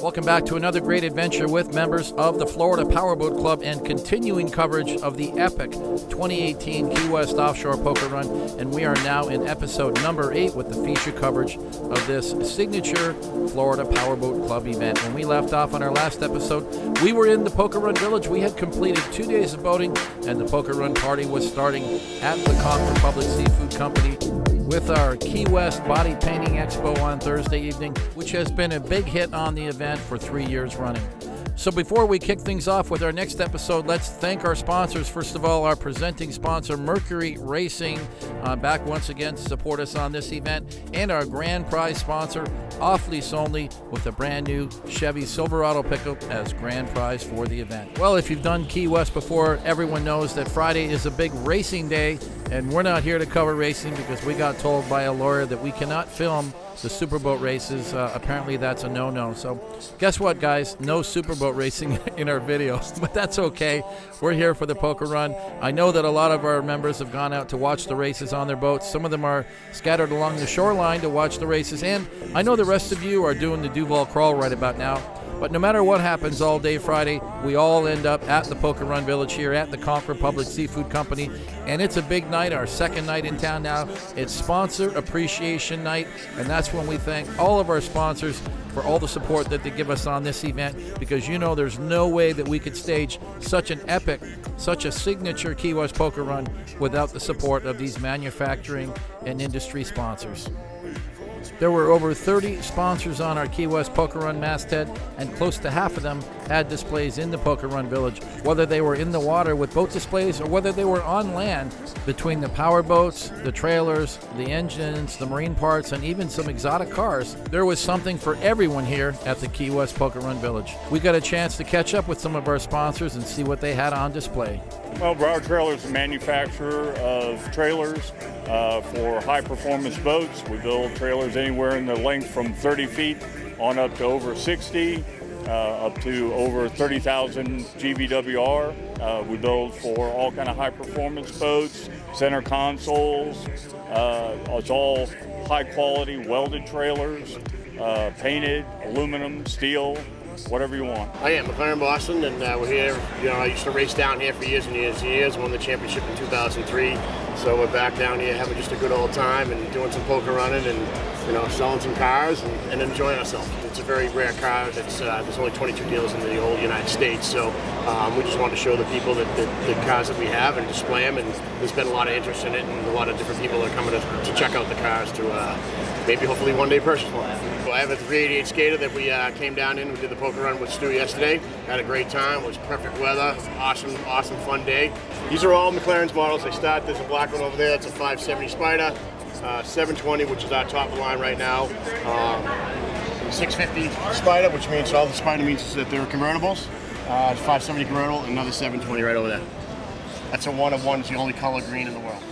Welcome back to another great adventure with members of the Florida Powerboat Club and continuing coverage of the epic 2018 Key West Offshore Poker Run. And we are now in episode number eight with the feature coverage of this signature Florida Powerboat Club event. When we left off on our last episode, we were in the Poker Run Village. We had completed two days of boating, and the Poker Run party was starting at the Conch Republic Seafood Company with our Key West Body Painting Expo on Thursday evening, which has been a big hit on the event for three years running. So before we kick things off with our next episode, let's thank our sponsors. First of all, our presenting sponsor, Mercury Racing, uh, back once again to support us on this event, and our grand prize sponsor, Off Lease Only, with a brand new Chevy Silverado pickup as grand prize for the event. Well, if you've done Key West before, everyone knows that Friday is a big racing day, and we're not here to cover racing because we got told by a lawyer that we cannot film the superboat races. Uh, apparently, that's a no-no. So, guess what, guys? No superboat racing in our video, but that's okay. We're here for the poker run. I know that a lot of our members have gone out to watch the races on their boats. Some of them are scattered along the shoreline to watch the races, and I know the rest of you are doing the Duval crawl right about now. But no matter what happens all day Friday, we all end up at the Poker Run Village here at the Conch Republic Seafood Company. And it's a big night, our second night in town now. It's Sponsor Appreciation Night. And that's when we thank all of our sponsors for all the support that they give us on this event because you know there's no way that we could stage such an epic, such a signature Key West Poker Run without the support of these manufacturing and industry sponsors. There were over 30 sponsors on our Key West Poker Run masthead, and close to half of them had displays in the Poker Run Village, whether they were in the water with boat displays or whether they were on land between the power boats, the trailers, the engines, the marine parts, and even some exotic cars. There was something for everyone here at the Key West Poker Run Village. We got a chance to catch up with some of our sponsors and see what they had on display. Well, Broward Trailer is a manufacturer of trailers uh, for high performance boats. We build trailers anywhere in the length from 30 feet on up to over 60, uh, up to over 30,000 GVWR. Uh, we build for all kind of high performance boats, center consoles. Uh, it's all high quality welded trailers, uh, painted, aluminum, steel, whatever you want. I am McLaren Boston, and uh, we're here. You know, I used to race down here for years and years and years. Won the championship in 2003. So we're back down here having just a good old time and doing some poker running and you know selling some cars and, and enjoying ourselves. It's a very rare car. That's uh, there's only 22 dealers in the whole United States. So um, we just wanted to show the people that the, the cars that we have and display them. And there's been a lot of interest in it, and a lot of different people are coming to, to check out the cars to uh, maybe hopefully one day purchase one. I have a 388 skater that we uh, came down in. We did the poker run with Stu yesterday. Had a great time. It was perfect weather. Awesome, awesome, fun day. These are all McLaren's models. They start. There's a black one over there. It's a 570 Spider. Uh, 720, which is our top of the line right now. Um, 650 Spider, which means all the Spider means is that they're convertibles. Uh, 570 convertible, another 720 right over there. That's a one of one. It's the only color green in the world.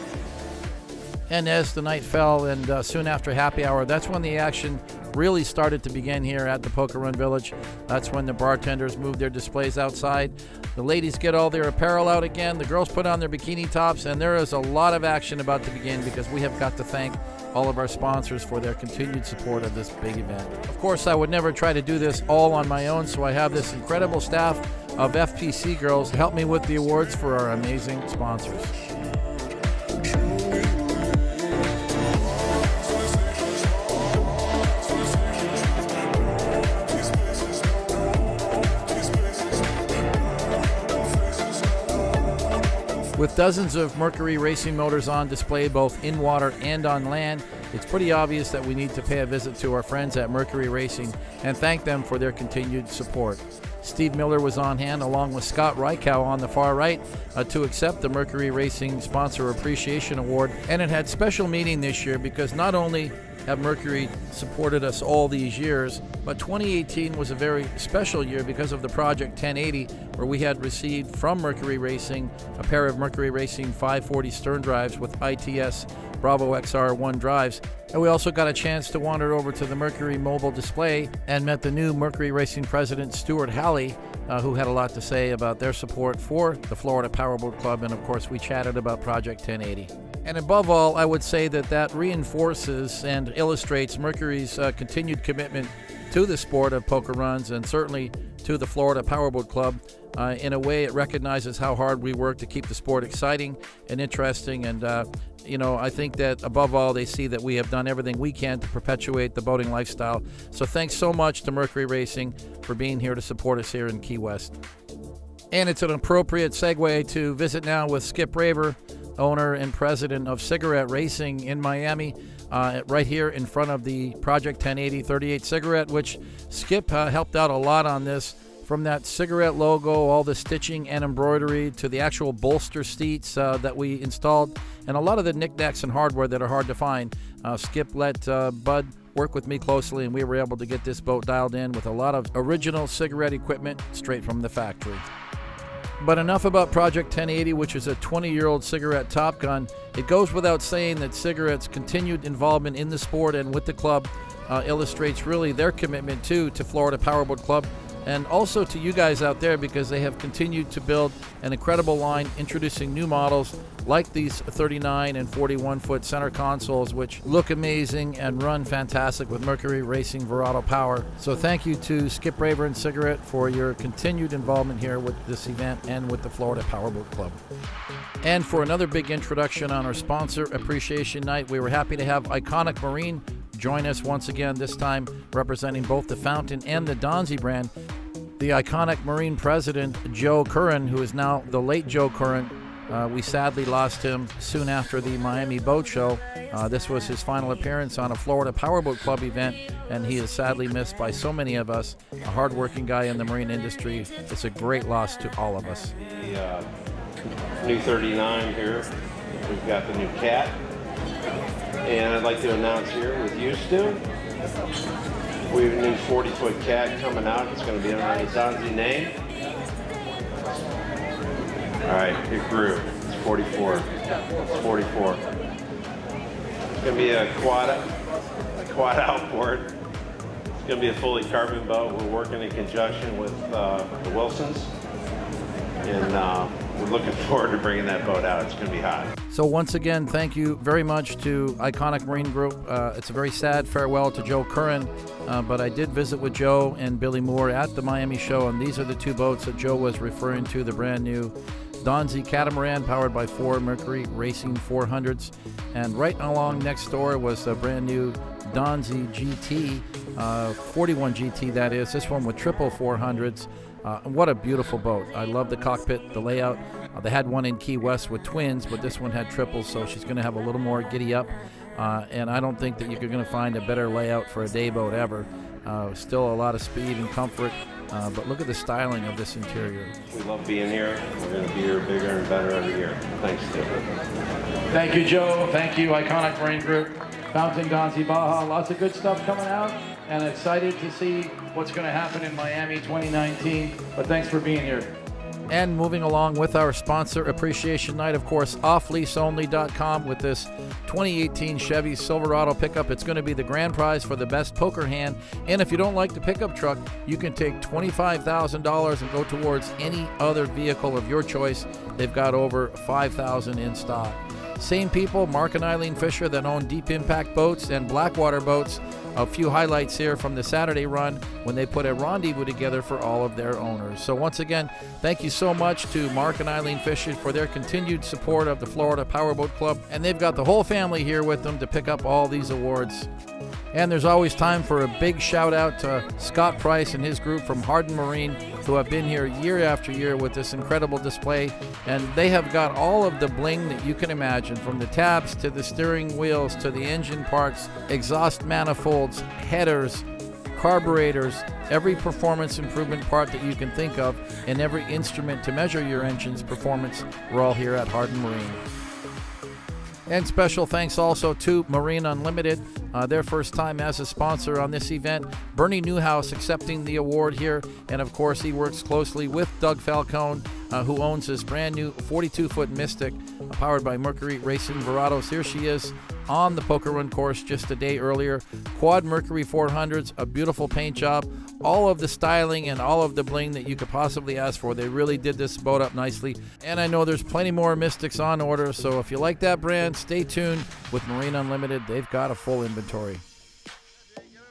And as the night fell, and uh, soon after happy hour, that's when the action really started to begin here at the Poker Run Village. That's when the bartenders moved their displays outside. The ladies get all their apparel out again. The girls put on their bikini tops, and there is a lot of action about to begin because we have got to thank all of our sponsors for their continued support of this big event. Of course, I would never try to do this all on my own, so I have this incredible staff of FPC girls to help me with the awards for our amazing sponsors. With dozens of Mercury racing motors on display both in water and on land, it's pretty obvious that we need to pay a visit to our friends at Mercury Racing and thank them for their continued support. Steve Miller was on hand along with Scott Reichow on the far right uh, to accept the Mercury Racing Sponsor Appreciation Award. And it had special meaning this year because not only Mercury supported us all these years, but 2018 was a very special year because of the Project 1080, where we had received from Mercury Racing a pair of Mercury Racing 540 stern drives with ITS Bravo XR1 drives. And we also got a chance to wander over to the Mercury mobile display and met the new Mercury Racing president, Stuart Halley, uh, who had a lot to say about their support for the Florida Powerboat Club. And of course, we chatted about Project 1080. And above all, I would say that that reinforces and illustrates Mercury's uh, continued commitment to the sport of poker runs and certainly to the Florida Powerboat Club. Uh, in a way, it recognizes how hard we work to keep the sport exciting and interesting. And, uh, you know, I think that above all, they see that we have done everything we can to perpetuate the boating lifestyle. So thanks so much to Mercury Racing for being here to support us here in Key West. And it's an appropriate segue to visit now with Skip Braver, owner and president of Cigarette Racing in Miami uh, right here in front of the Project 1080 38 cigarette, which Skip uh, helped out a lot on this. From that cigarette logo, all the stitching and embroidery, to the actual bolster seats uh, that we installed, and a lot of the knickknacks and hardware that are hard to find. Uh, Skip let uh, Bud work with me closely, and we were able to get this boat dialed in with a lot of original cigarette equipment straight from the factory. But enough about Project 1080, which is a 20 year old cigarette Top Gun. It goes without saying that cigarettes' continued involvement in the sport and with the club uh, illustrates really their commitment too to Florida Powerboat Club and also to you guys out there because they have continued to build an incredible line, introducing new models like these 39 and 41 foot center consoles, which look amazing and run fantastic with Mercury Racing Verado power. So, thank you to Skip Braver and Cigarette for your continued involvement here with this event and with the Florida Powerboat Club. And for another big introduction on our sponsor appreciation night, we were happy to have Iconic Marine join us once again, this time representing both the Fountain and the Donzi brand. The iconic Marine president, Joe Curran, who is now the late Joe Curran. Uh, we sadly lost him soon after the Miami Boat Show. Uh, this was his final appearance on a Florida Powerboat Club event, and he is sadly missed by so many of us. A hardworking guy in the marine industry. It's a great loss to all of us. The uh, new 39 here. We've got the new cat. And I'd like to announce here with you, Stu, we have a new 40 foot cat coming out. It's going to be under the Donzi name. All right, it grew. It's 44. It's 44. It's going to be a quad, a quad outboard. It's going to be a fully carbon boat. We're working in conjunction with uh, the Wilsons. And uh, we're looking forward to bringing that boat out. It's going to be hot. So, once again, thank you very much to Iconic Marine Group. Uh, it's a very sad farewell to Joe Curran, uh, but I did visit with Joe and Billy Moore at the Miami show, and these are the two boats that Joe was referring to the brand new Donzi Catamaran powered by four Mercury Racing 400s. And right along next door was a brand new Donzi GT, uh, 41 GT that is, this one with triple 400s. Uh, what a beautiful boat. I love the cockpit, the layout. Uh, they had one in Key West with twins, but this one had triples, so she's going to have a little more giddy up. Uh, and I don't think that you're going to find a better layout for a day boat ever. Uh, still a lot of speed and comfort, uh, but look at the styling of this interior. We love being here. We're going to be here bigger and better every year. Thanks, Steve. Thank you, Joe. Thank you, Iconic Marine Group. Fountain Donzi Baja. Lots of good stuff coming out, and excited to see what's going to happen in Miami 2019. But thanks for being here. And moving along with our sponsor appreciation night, of course, offleaseonly.com with this 2018 Chevy Silverado pickup. It's going to be the grand prize for the best poker hand. And if you don't like the pickup truck, you can take $25,000 and go towards any other vehicle of your choice. They've got over 5,000 in stock. Same people, Mark and Eileen Fisher, that own Deep Impact Boats and Blackwater Boats. A few highlights here from the Saturday run when they put a rendezvous together for all of their owners. So, once again, thank you so much to Mark and Eileen Fisher for their continued support of the Florida Powerboat Club. And they've got the whole family here with them to pick up all these awards. And there's always time for a big shout out to Scott Price and his group from Hardin Marine, who have been here year after year with this incredible display. And they have got all of the bling that you can imagine from the tabs to the steering wheels to the engine parts, exhaust manifolds, headers, carburetors, every performance improvement part that you can think of, and every instrument to measure your engine's performance. We're all here at Hardin Marine. And special thanks also to Marine Unlimited, uh, their first time as a sponsor on this event. Bernie Newhouse accepting the award here. And of course, he works closely with Doug Falcone, uh, who owns this brand new 42 foot Mystic uh, powered by Mercury Racing Verados. Here she is on the Poker Run course just a day earlier. Quad Mercury 400s, a beautiful paint job, all of the styling and all of the bling that you could possibly ask for. They really did this boat up nicely. And I know there's plenty more Mystics on order, so if you like that brand, stay tuned with Marine Unlimited. They've got a full inventory.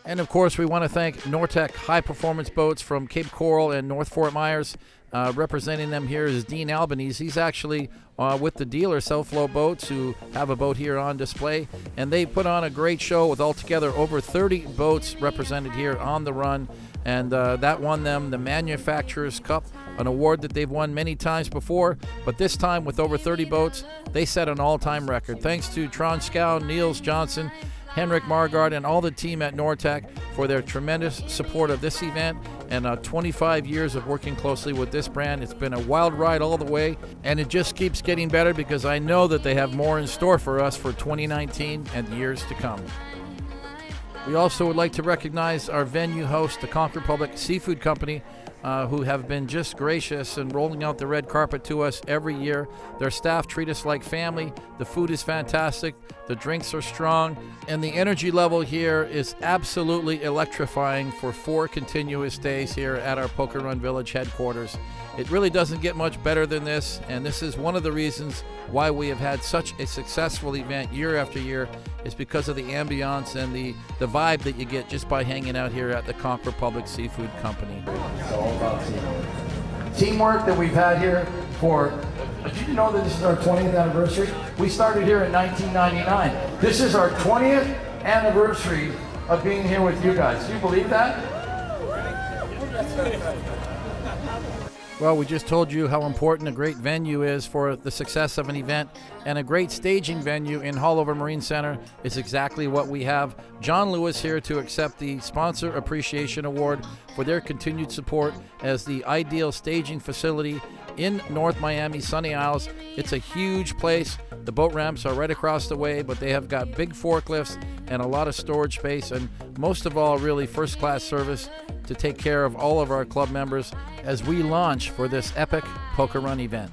And of course, we want to thank Nor-Tech High Performance Boats from Cape Coral and North Fort Myers. Uh, representing them here is Dean Albanese. He's actually uh, with the dealer Southflow Boats, who have a boat here on display, and they put on a great show with altogether over 30 boats represented here on the run, and uh, that won them the Manufacturers Cup, an award that they've won many times before, but this time with over 30 boats, they set an all-time record. Thanks to Trond Schou, Niels Johnson, Henrik Margard, and all the team at Nor-Tech for their tremendous support of this event and uh, 25 years of working closely with this brand. It's been a wild ride all the way, and it just keeps getting better because I know that they have more in store for us for 2019 and years to come. We also would like to recognize our venue host, the Conch Republic Seafood Company, uh, who have been just gracious and rolling out the red carpet to us every year. Their staff treat us like family. The food is fantastic, the drinks are strong, and the energy level here is absolutely electrifying for four continuous days here at our Poker Run Village headquarters. It really doesn't get much better than this, and this is one of the reasons why we have had such a successful event year after year is because of the ambiance and the, the vibe that you get just by hanging out here at the Conch Republic Seafood Company. Teamwork that we've had here for, did you know that this is our 20th anniversary? We started here in 1999. This is our 20th anniversary of being here with you guys. Do you believe that? Well, we just told you how important a great venue is for the success of an event, and a great staging venue in Haulover Marine Center is exactly what we have. John Lewis here to accept the Sponsor Appreciation Award for their continued support as the ideal staging facility in North Miami, Sunny Isles. It's a huge place. The boat ramps are right across the way, but they have got big forklifts and a lot of storage space, and most of all, really first class service to take care of all of our club members as we launch for this epic poker run event.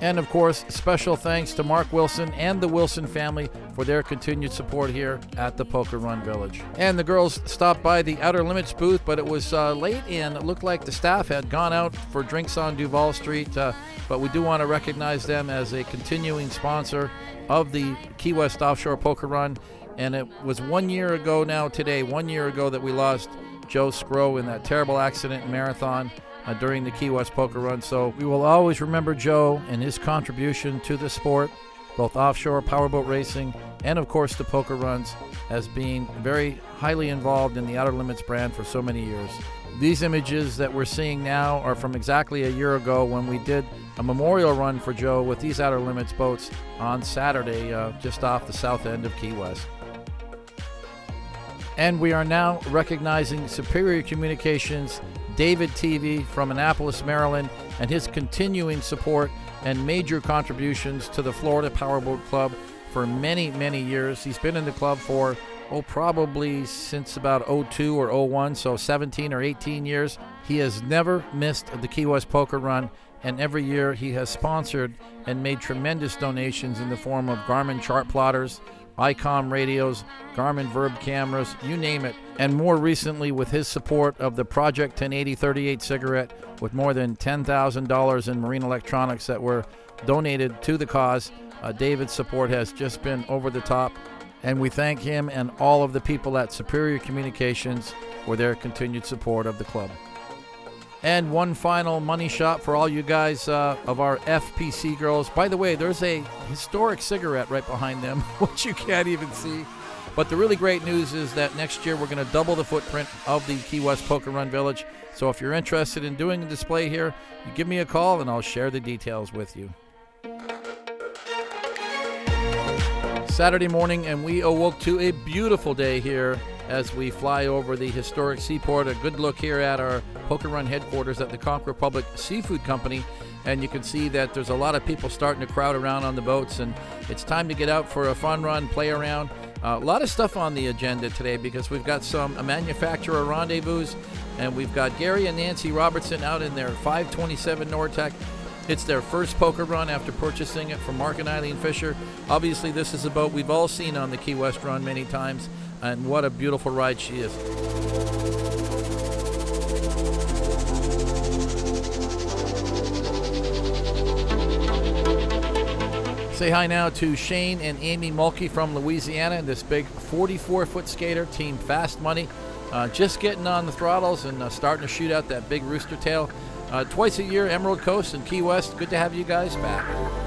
And of course, special thanks to Mark Wilson and the Wilson family for their continued support here at the Poker Run Village. And the girls stopped by the Outer Limits booth, but it was uh, late and it looked like the staff had gone out for drinks on Duval Street. Uh, but we do want to recognize them as a continuing sponsor of the Key West Offshore Poker Run. And it was one year ago now, today, one year ago that we lost Joe Sgro in that terrible accident in Marathon uh, during the Key West Poker Run. So we will always remember Joe and his contribution to the sport, both offshore powerboat racing and, of course, the poker runs, as being very highly involved in the Outer Limits brand for so many years. These images that we're seeing now are from exactly a year ago when we did a memorial run for Joe with these Outer Limits boats on Saturday uh, just off the south end of Key West. And we are now recognizing Superior Communications David TV from Annapolis, Maryland, and his continuing support and major contributions to the Florida Powerboat Club for many, many years. He's been in the club for, oh, probably since about 02 or 01, so 17 or 18 years. He has never missed the Key West Poker Run, and every year he has sponsored and made tremendous donations in the form of Garmin chart plotters, ICOM radios, Garmin VIRB cameras, you name it. And more recently, with his support of the Project 1080 38 cigarette, with more than $10,000 in marine electronics that were donated to the cause, uh, David's support has just been over the top. And we thank him and all of the people at Superior Communications for their continued support of the club. And one final money shot for all you guys uh, of our FPC girls. By the way, there's a historic cigarette right behind them, which you can't even see. But the really great news is that next year we're going to double the footprint of the Key West Poker Run Village. So if you're interested in doing a display here, you give me a call and I'll share the details with you. Saturday morning, and we awoke to a beautiful day here as we fly over the historic seaport. A good look here at our Poker Run headquarters at the Conch Republic Seafood Company. And you can see that there's a lot of people starting to crowd around on the boats, and it's time to get out for a fun run, play around. Uh, a lot of stuff on the agenda today because we've got some manufacturer rendezvous, and we've got Gary and Nancy Robertson out in their 527 Nor-Tech. It's their first poker run after purchasing it from Mark and Eileen Fisher. Obviously, this is a boat we've all seen on the Key West run many times, and what a beautiful ride she is. Say hi now to Shane and Amy Mulkey from Louisiana, and this big 44 foot skater, Team Fast Money. uh, just getting on the throttles and uh, starting to shoot out that big rooster tail. Uh, twice a year, Emerald Coast and Key West. Good to have you guys back.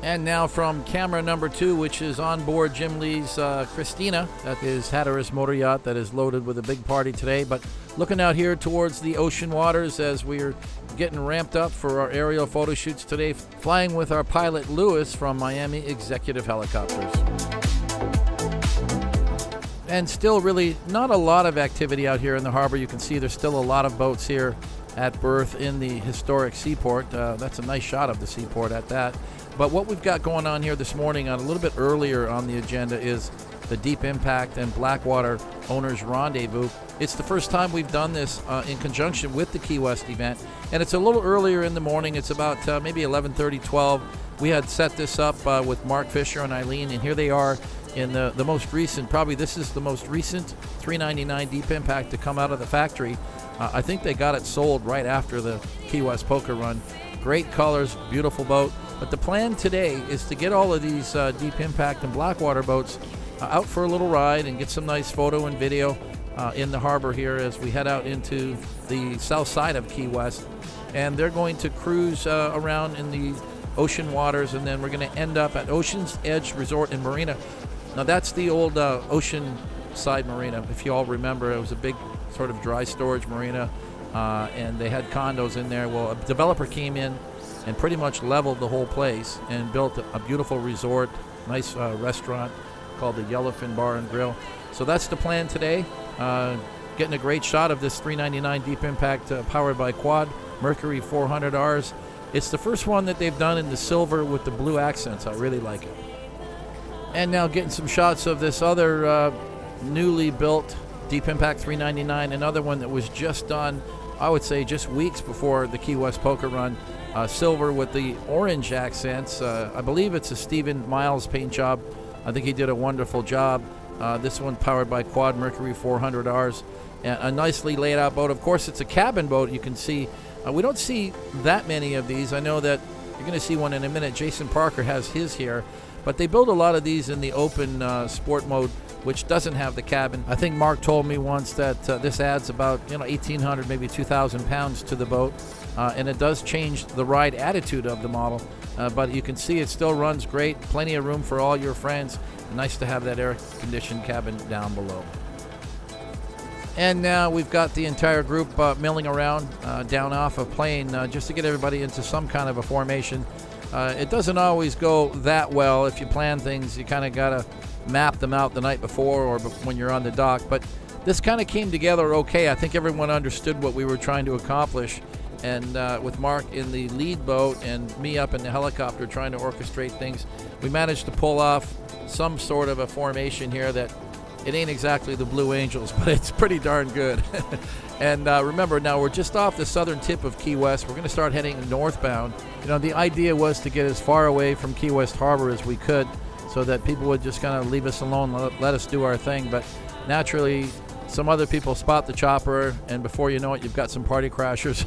And now from camera number two, which is on board Jim Lee's uh, Christina, that is Hatteras motor yacht that is loaded with a big party today. But looking out here towards the ocean waters as we're getting ramped up for our aerial photo shoots today, flying with our pilot Lewis from Miami Executive Helicopters. And still, really, not a lot of activity out here in the harbor. You can see there's still a lot of boats here at berth in the historic seaport. Uh, that's a nice shot of the seaport at that. But what we've got going on here this morning, on a little bit earlier on the agenda, is the Deep Impact and Blackwater Owners Rendezvous. It's the first time we've done this uh, in conjunction with the Key West event, and it's a little earlier in the morning. It's about uh, maybe 11:30, 12. We had set this up uh, with Mark Fisher and Eileen, and here they are in the, the most recent. Probably this is the most recent 399 Deep Impact to come out of the factory. Uh, I think they got it sold right after the Key West Poker Run. Great colors, beautiful boat. But the plan today is to get all of these uh, Deep Impact and Blackwater boats uh, out for a little ride and get some nice photo and video uh, in the harbor here as we head out into the south side of Key West. And they're going to cruise uh, around in the ocean waters, and then we're going to end up at Ocean's Edge Resort and Marina. Now, that's the old uh, ocean side marina. If you all remember, it was a big sort of dry storage marina, uh, and they had condos in there. Well, a developer came in and pretty much leveled the whole place and built a beautiful resort, nice uh, restaurant called the Yellowfin Bar and Grill. So that's the plan today. Uh, getting a great shot of this 399 Deep Impact uh, powered by Quad Mercury 400Rs. It's the first one that they've done in the silver with the blue accents. I really like it. And now getting some shots of this other uh, newly built Deep Impact 399, another one that was just done, I would say, just weeks before the Key West Poker Run. Uh, silver with the orange accents. Uh, I believe it's a Stephen Miles paint job. I think he did a wonderful job. Uh, this one powered by Quad Mercury 400Rs. A nicely laid out boat. Of course, it's a cabin boat. You can see. Uh, we don't see that many of these. I know that you're going to see one in a minute. Jason Parker has his here. But they build a lot of these in the open uh, sport mode which doesn't have the cabin. I think Mark told me once that uh, this adds about you know 1,800, maybe 2,000 pounds to the boat, uh, and it does change the ride attitude of the model. Uh, but you can see it still runs great, plenty of room for all your friends. Nice to have that air-conditioned cabin down below. And now we've got the entire group uh, milling around uh, down off a plane uh, just to get everybody into some kind of a formation. Uh, it doesn't always go that well if you plan things. You kind of got to map them out the night before or when you're on the dock. But this kind of came together okay. I think everyone understood what we were trying to accomplish. And uh, with Mark in the lead boat and me up in the helicopter trying to orchestrate things, we managed to pull off some sort of a formation here that it ain't exactly the Blue Angels, but it's pretty darn good. and uh, remember, now we're just off the southern tip of Key West. We're going to start heading northbound. You know, the idea was to get as far away from Key West Harbor as we could so that people would just kind of leave us alone, let, let us do our thing. But naturally, some other people spot the chopper, and before you know it, you've got some party crashers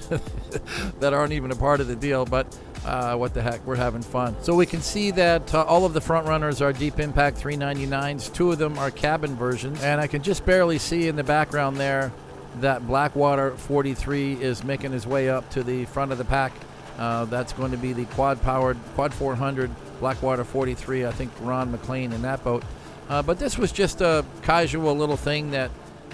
that aren't even a part of the deal. But uh, what the heck, we're having fun. So we can see that uh, all of the front runners are Deep Impact 399s. Two of them are cabin versions, and I can just barely see in the background there that Blackwater 43 is making his way up to the front of the pack. Uh, that's going to be the quad-powered Quad 400 Blackwater 43. I think Ron McLean in that boat. Uh, but this was just a casual little thing that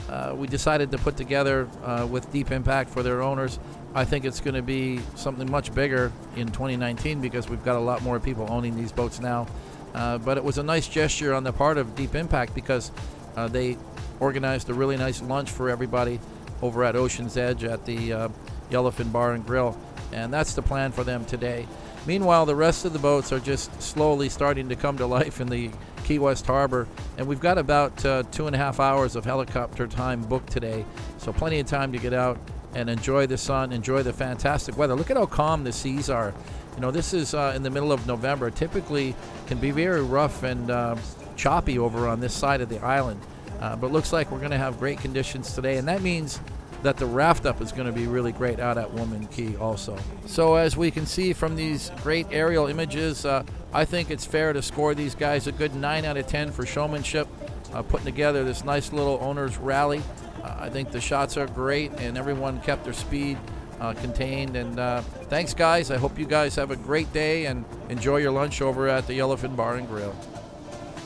uh, we decided to put together uh, with Deep Impact for their owners. I think it's going to be something much bigger in 2019 because we've got a lot more people owning these boats now. Uh, but it was a nice gesture on the part of Deep Impact because uh, they organized a really nice lunch for everybody over at Ocean's Edge at the uh, Yellowfin Bar and Grill. And that's the plan for them today. Meanwhile, the rest of the boats are just slowly starting to come to life in the Key West Harbor, and we've got about uh, two and a half hours of helicopter time booked today, so plenty of time to get out and enjoy the sun, enjoy the fantastic weather. Look at how calm the seas are. You know, this is uh, in the middle of November. Typically, can be very rough and uh, choppy over on this side of the island, uh, but looks like we're going to have great conditions today, and that means that the raft up is going to be really great out at Woman Key also. So as we can see from these great aerial images, uh, I think it's fair to score these guys a good 9 out of 10 for showmanship. uh, putting together this nice little owners rally. Uh, I think the shots are great, and everyone kept their speed uh, contained. And uh, thanks, guys. I hope you guys have a great day and enjoy your lunch over at the Yellowfin Bar and Grill.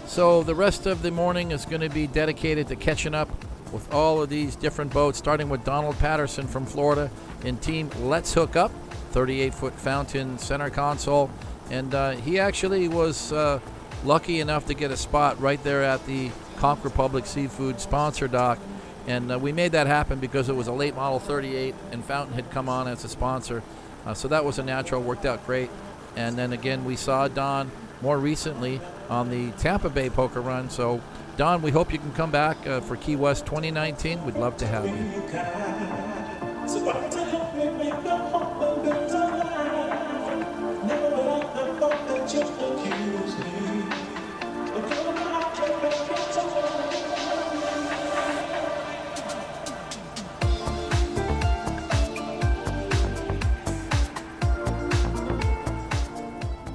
So the rest of the morning is going to be dedicated to catching up with all of these different boats, starting with Donald Patterson from Florida in Team Let's Hook Up, 38 foot fountain center console. And uh, he actually was uh, lucky enough to get a spot right there at the Conch Republic Seafood sponsor dock. And uh, we made that happen because it was a late model 38 and Fountain had come on as a sponsor. Uh, so that was a natural, worked out great. And then again, we saw Don more recently on the Tampa Bay poker run. So, Don, we hope you can come back uh, for Key West 2019. We'd love to have you.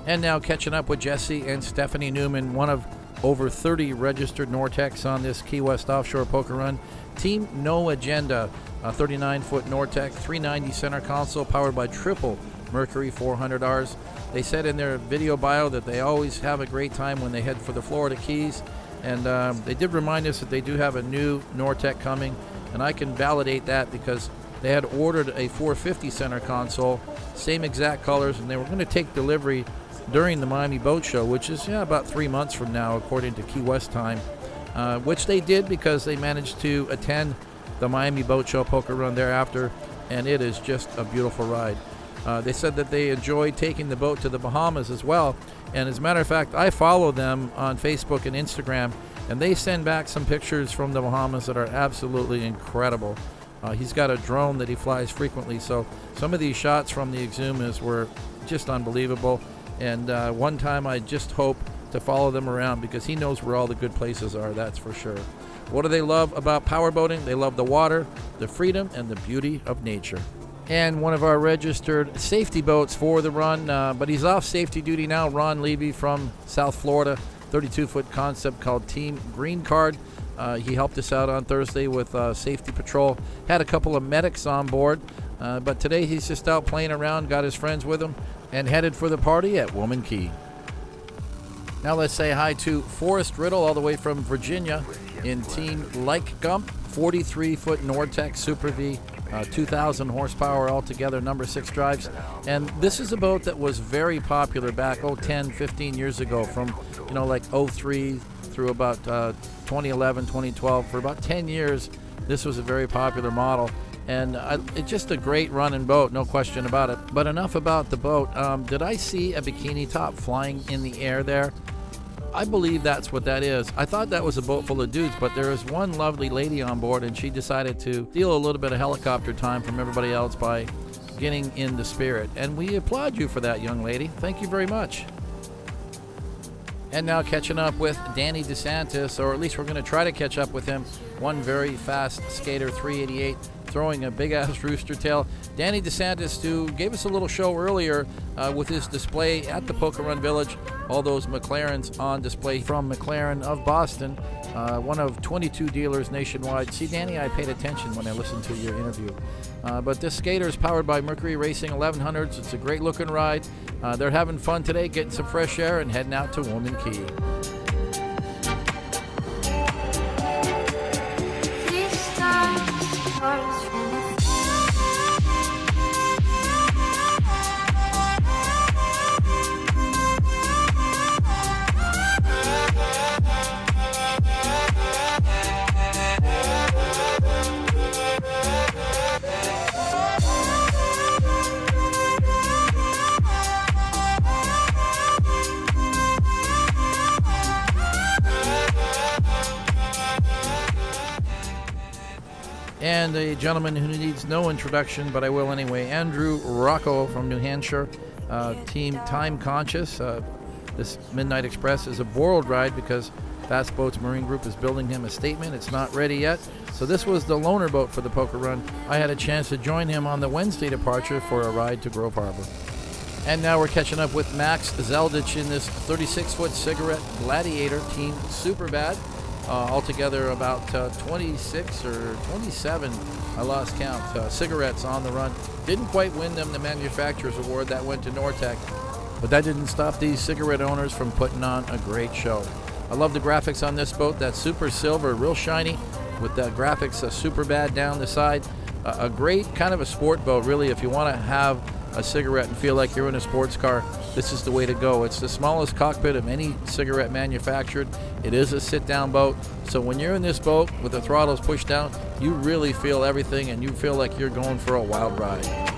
And now catching up with Jesse and Stephanie Newman, one of over 30 registered Nor-Techs on this Key West offshore poker run. Team No Agenda, a 39 foot Nor-Tech 390 center console powered by triple Mercury 400Rs. They said in their video bio that they always have a great time when they head for the Florida Keys. And um, they did remind us that they do have a new Nor-Tech coming. And I can validate that because they had ordered a 450 center console, same exact colors, and they were going to take delivery during the Miami Boat Show, which is yeah, about three months from now, according to Key West time, uh, which they did because they managed to attend the Miami Boat Show poker run thereafter, and it is just a beautiful ride. Uh, they said that they enjoyed taking the boat to the Bahamas as well, and as a matter of fact, I follow them on Facebook and Instagram, and they send back some pictures from the Bahamas that are absolutely incredible. Uh, he's got a drone that he flies frequently, so some of these shots from the Exumas were just unbelievable. And uh, one time I just hope to follow them around because he knows where all the good places are, that's for sure. What do they love about powerboating? They love the water, the freedom, and the beauty of nature. And one of our registered safety boats for the run, uh, but he's off safety duty now. Ron Levy from South Florida, 32 foot concept called Team Green Card. Uh, he helped us out on Thursday with uh, safety patrol. Had a couple of medics on board, uh, but today he's just out playing around, got his friends with him and headed for the party at Woman Key. Now let's say hi to Forrest Riddle, all the way from Virginia, in Team Like Gump, 43 foot Nor-Tech Super V, uh, 2,000 horsepower altogether, number six drives. And this is a boat that was very popular back, oh, 10, 15 years ago, from, you know, like 03 through about uh, 2011, 2012. For about 10 years, this was a very popular model and I, it's just a great running boat, no question about it. But enough about the boat. Um, did I see a bikini top flying in the air there? I believe that's what that is. I thought that was a boat full of dudes, but there is one lovely lady on board, and she decided to steal a little bit of helicopter time from everybody else by getting in the spirit. And we applaud you for that, young lady. Thank you very much. And now catching up with Danny DeSantis, or at least we're going to try to catch up with him. One very fast skater, 388 throwing a big ass rooster tail. Danny DeSantis, who gave us a little show earlier uh, with his display at the Poker Run Village, all those McLarens on display from McLaren of Boston, uh, one of 22 dealers nationwide. See, Danny, I paid attention when I listened to your interview. Uh, but this skater is powered by Mercury Racing 1100s. It's a great looking ride. Uh, they're having fun today, getting some fresh air, and heading out to Woman Key. And a gentleman who needs no introduction, but I will anyway. Andrew Rocco from New Hampshire, uh, Team Time Conscious. Uh, this Midnight Express is a borrowed ride because Fast Boats Marine Group is building him a statement. It's not ready yet. So this was the loaner boat for the poker run. I had a chance to join him on the Wednesday departure for a ride to Grove Harbor. And now we're catching up with Max Zeldich in this 36 foot cigarette gladiator team Super Bad. Altogether about uh, 26 or 27, I lost count, uh, cigarettes on the run. Didn't quite win them the manufacturer's award, that went to Nor-Tech, but that didn't stop these cigarette owners from putting on a great show. I love the graphics on this boat, that super silver, real shiny, with the graphics uh, super bad down the side. a great kind of a sport boat, really, if you want to have a cigarette and feel like you're in a sports car, this is the way to go. It's the smallest cockpit of any cigarette manufactured. It is a sit down boat. So when you're in this boat with the throttles pushed down, you really feel everything and you feel like you're going for a wild ride.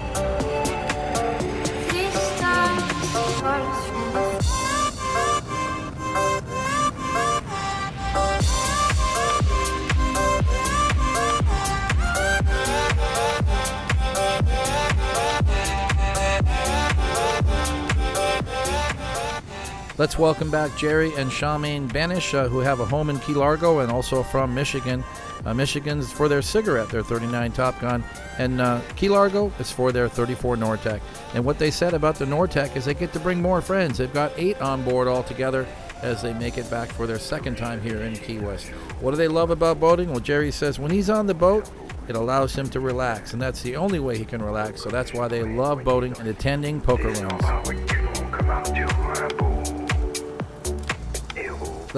Let's welcome back Jerry and Charmaine Banish, uh, who have a home in Key Largo and also from Michigan. Uh, Michigan's for their cigarette, their 39 Top Gun, and uh, Key Largo is for their 34 Nor-Tech. And what they said about the Nor-Tech is they get to bring more friends. They've got eight on board altogether as they make it back for their second time here in Key West. What do they love about boating? Well, Jerry says when he's on the boat, it allows him to relax, and that's the only way he can relax. So that's why they love boating and attending poker runs.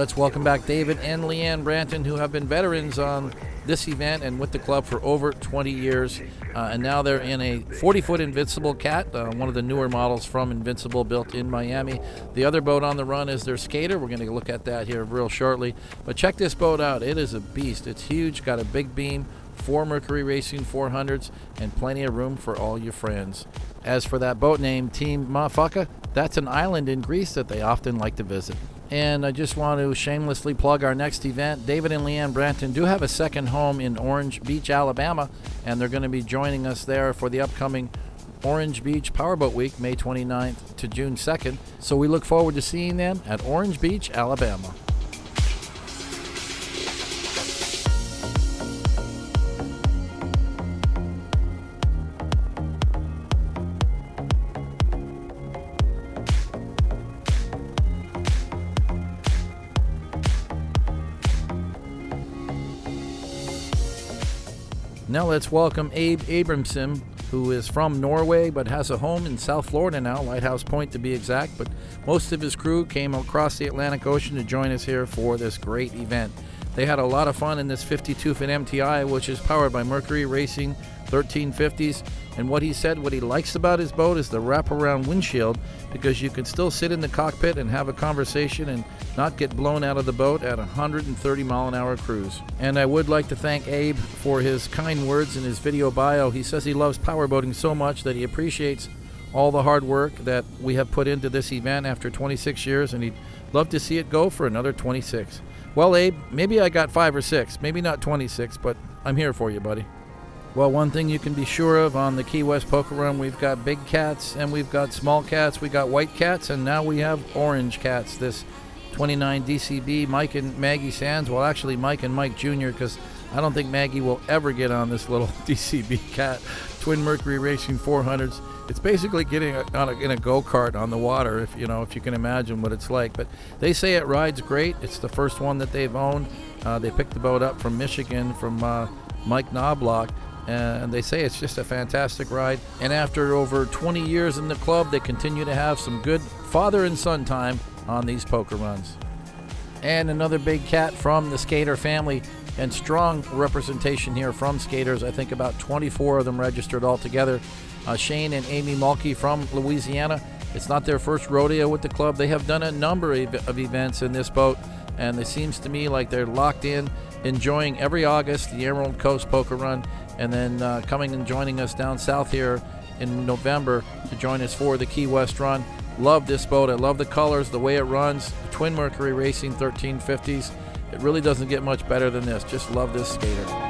Let's welcome back David and Leanne Branton, who have been veterans on this event and with the club for over 20 years. Uh, and now they're in a 40 foot Invincible Cat, uh, one of the newer models from Invincible built in Miami. The other boat on the run is their Skater. We're going to look at that here real shortly. But check this boat out. It is a beast. It's huge, got a big beam, four Mercury Racing 400s, and plenty of room for all your friends. As for that boat name, Team Mafaka, that's an island in Greece that they often like to visit. And I just want to shamelessly plug our next event. David and Leanne Branton do have a second home in Orange Beach, Alabama, and they're going to be joining us there for the upcoming Orange Beach Powerboat Week, May 29th to June 2nd. So we look forward to seeing them at Orange Beach, Alabama. Now let's welcome Abe Abramson, who is from Norway but has a home in South Florida now, Lighthouse Point to be exact. But most of his crew came across the Atlantic Ocean to join us here for this great event. They had a lot of fun in this 52 foot MTI, which is powered by Mercury Racing 1350s. And what he said, what he likes about his boat is the wraparound windshield because you can still sit in the cockpit and have a conversation and not get blown out of the boat at 130 mile an hour cruise. And I would like to thank Abe for his kind words in his video bio. He says he loves powerboating so much that he appreciates all the hard work that we have put into this event after 26 years and he'd love to see it go for another 26. Well, Abe, maybe I got five or six, maybe not 26, but I'm here for you, buddy. Well, one thing you can be sure of on the Key West Poker Run, we've got big cats and we've got small cats. We got white cats and now we have orange cats. This 29 DCB, Mike and Maggie Sands. Well, actually, Mike and Mike Jr. because I don't think Maggie will ever get on this little DCB cat. Twin Mercury Racing 400s. It's basically getting on a, in a go-kart on the water, if you know, if you can imagine what it's like. But they say it rides great. It's the first one that they've owned. Uh, they picked the boat up from Michigan from uh, Mike Knobloch and they say it's just a fantastic ride. And after over 20 years in the club, they continue to have some good father and son time on these poker runs. And another big cat from the skater family, and strong representation here from skaters. I think about 24 of them registered altogether. Uh, Shane and Amy Mulkey from Louisiana. It's not their first rodeo with the club. They have done a number of events in this boat, and it seems to me like they're locked in, enjoying every August the Emerald Coast Poker Run and then uh, coming and joining us down south here in November to join us for the Key West run. Love this boat. I love the colors, the way it runs. Twin Mercury Racing 1350s. It really doesn't get much better than this. Just love this skater.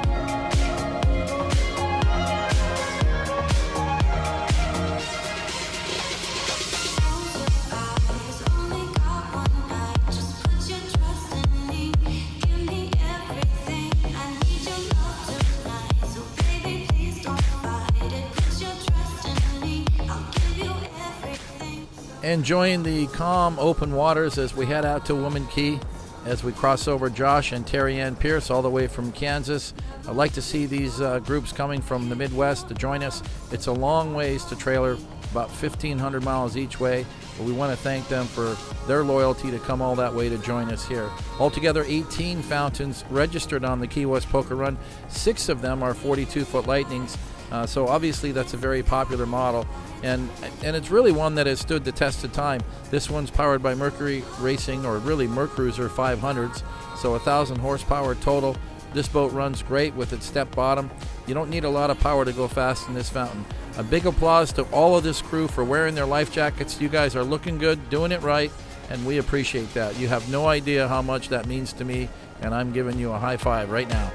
Enjoying the calm, open waters as we head out to Woman Key. as we cross over Josh and Terry Ann Pierce all the way from Kansas. I'd like to see these uh, groups coming from the Midwest to join us. It's a long ways to trailer, about 1,500 miles each way, but we want to thank them for their loyalty to come all that way to join us here. Altogether, 18 fountains registered on the Key West Poker Run. Six of them are 42 foot Lightnings. Uh, so obviously that's a very popular model, and and it's really one that has stood the test of time. This one's powered by Mercury Racing, or really Mercruiser 500s, so a thousand horsepower total. This boat runs great with its step bottom. You don't need a lot of power to go fast in this fountain. A big applause to all of this crew for wearing their life jackets. You guys are looking good, doing it right, and we appreciate that. You have no idea how much that means to me, and I'm giving you a high five right now.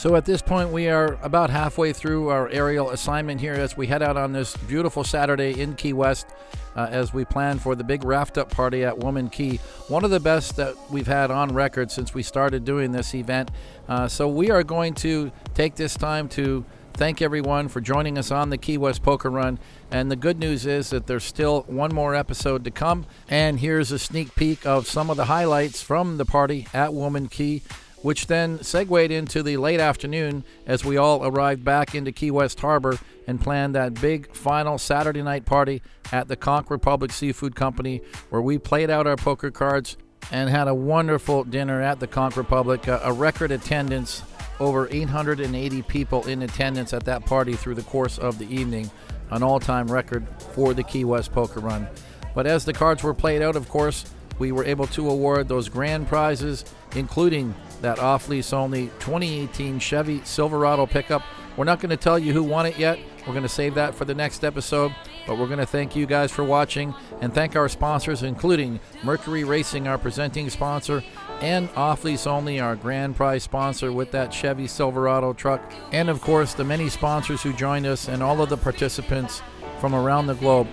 So at this point, we are about halfway through our aerial assignment here as we head out on this beautiful Saturday in Key West uh, as we plan for the big raft up party at Woman Key. One of the best that we've had on record since we started doing this event. Uh, so we are going to take this time to thank everyone for joining us on the Key West Poker Run. And the good news is that there's still one more episode to come. And here's a sneak peek of some of the highlights from the party at Woman Key which then segued into the late afternoon as we all arrived back into Key West Harbor and planned that big final Saturday night party at the Conch Republic Seafood Company, where we played out our poker cards and had a wonderful dinner at the Conch Republic. A, record attendance, over 880 people in attendance at that party through the course of the evening, an all time record for the Key West Poker Run. But as the cards were played out, of course, we were able to award those grand prizes, including that off lease only 2018 Chevy Silverado pickup. We're not going to tell you who won it yet. We're going to save that for the next episode. But we're going to thank you guys for watching and thank our sponsors, including Mercury Racing, our presenting sponsor, and off lease only, our grand prize sponsor with that Chevy Silverado truck. And of course, the many sponsors who joined us and all of the participants from around the globe.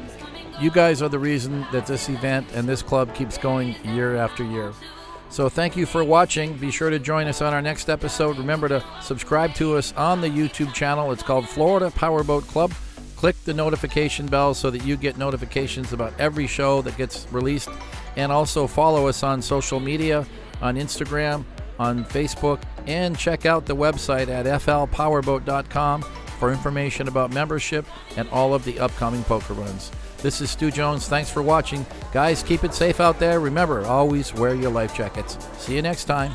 You guys are the reason that this event and this club keeps going year after year. So thank you for watching. Be sure to join us on our next episode. Remember to subscribe to us on the YouTube channel. It's called Florida Powerboat Club. Click the notification bell so that you get notifications about every show that gets released. And also follow us on social media, on Instagram, on Facebook, and check out the website at flpowerboat.com for information about membership and all of the upcoming poker runs. This is Stu Jones. Thanks for watching. Guys, keep it safe out there. Remember, always wear your life jackets. See you next time.